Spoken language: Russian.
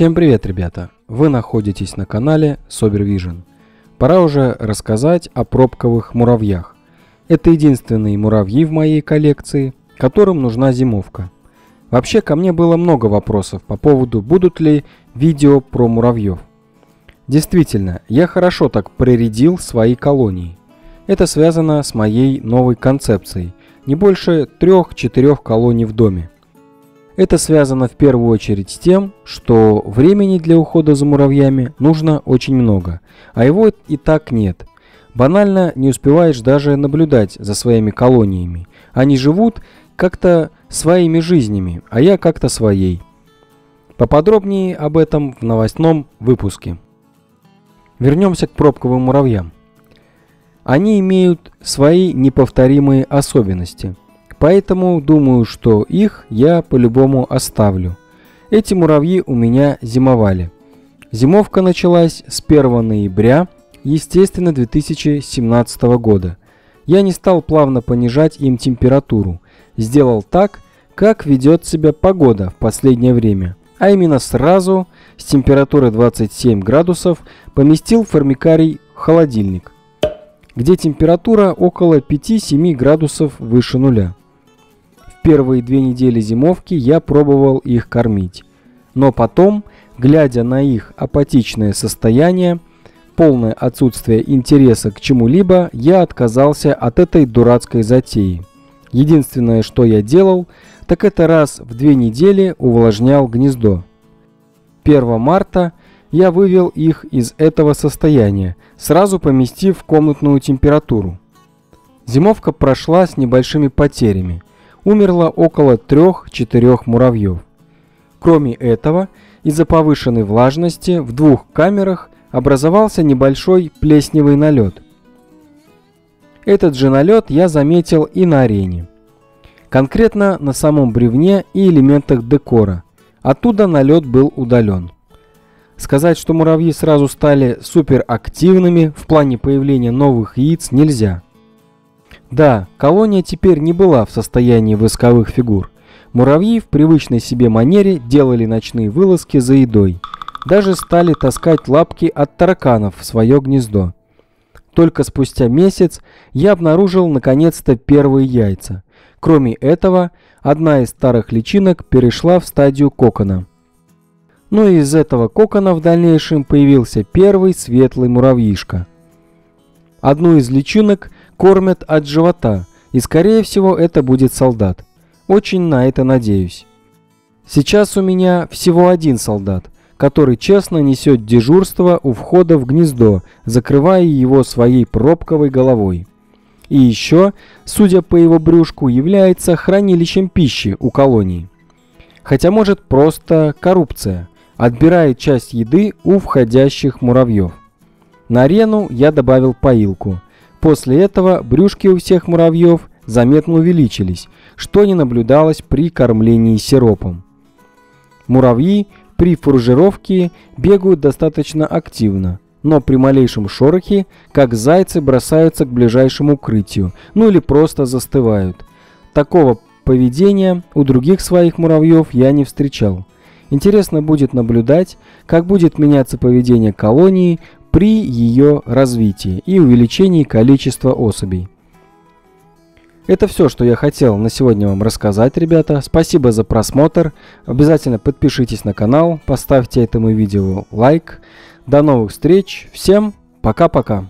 Всем привет, ребята! Вы находитесь на канале Sober Пора уже рассказать о пробковых муравьях. Это единственные муравьи в моей коллекции, которым нужна зимовка. Вообще ко мне было много вопросов по поводу, будут ли видео про муравьев. Действительно, я хорошо так проредил свои колонии. Это связано с моей новой концепцией. Не больше трех-четырех колоний в доме. Это связано в первую очередь с тем, что времени для ухода за муравьями нужно очень много, а его и так нет. Банально не успеваешь даже наблюдать за своими колониями. Они живут как-то своими жизнями, а я как-то своей. Поподробнее об этом в новостном выпуске. Вернемся к пробковым муравьям. Они имеют свои неповторимые особенности – Поэтому думаю, что их я по-любому оставлю. Эти муравьи у меня зимовали. Зимовка началась с 1 ноября, естественно, 2017 года. Я не стал плавно понижать им температуру. Сделал так, как ведет себя погода в последнее время. А именно сразу с температуры 27 градусов поместил формикарий в холодильник, где температура около 5-7 градусов выше нуля первые две недели зимовки я пробовал их кормить. Но потом, глядя на их апатичное состояние, полное отсутствие интереса к чему-либо, я отказался от этой дурацкой затеи. Единственное, что я делал, так это раз в две недели увлажнял гнездо. 1 марта я вывел их из этого состояния, сразу поместив в комнатную температуру. Зимовка прошла с небольшими потерями – умерло около 3-4 муравьев. Кроме этого, из-за повышенной влажности в двух камерах образовался небольшой плесневый налет. Этот же налет я заметил и на арене. Конкретно на самом бревне и элементах декора. Оттуда налет был удален. Сказать, что муравьи сразу стали суперактивными в плане появления новых яиц нельзя. Да, колония теперь не была в состоянии восковых фигур. Муравьи в привычной себе манере делали ночные вылазки за едой. Даже стали таскать лапки от тараканов в свое гнездо. Только спустя месяц я обнаружил наконец-то первые яйца. Кроме этого, одна из старых личинок перешла в стадию кокона. Ну и из этого кокона в дальнейшем появился первый светлый муравьишка. Одну из личинок кормят от живота, и скорее всего это будет солдат. Очень на это надеюсь. Сейчас у меня всего один солдат, который честно несет дежурство у входа в гнездо, закрывая его своей пробковой головой. И еще, судя по его брюшку, является хранилищем пищи у колонии. Хотя может просто коррупция, отбирает часть еды у входящих муравьев. На арену я добавил поилку – После этого брюшки у всех муравьев заметно увеличились, что не наблюдалось при кормлении сиропом. Муравьи при фуржировке бегают достаточно активно, но при малейшем шорохе, как зайцы, бросаются к ближайшему укрытию, ну или просто застывают. Такого поведения у других своих муравьев я не встречал. Интересно будет наблюдать, как будет меняться поведение колонии при ее развитии и увеличении количества особей. Это все, что я хотел на сегодня вам рассказать, ребята. Спасибо за просмотр. Обязательно подпишитесь на канал, поставьте этому видео лайк. До новых встреч. Всем пока-пока.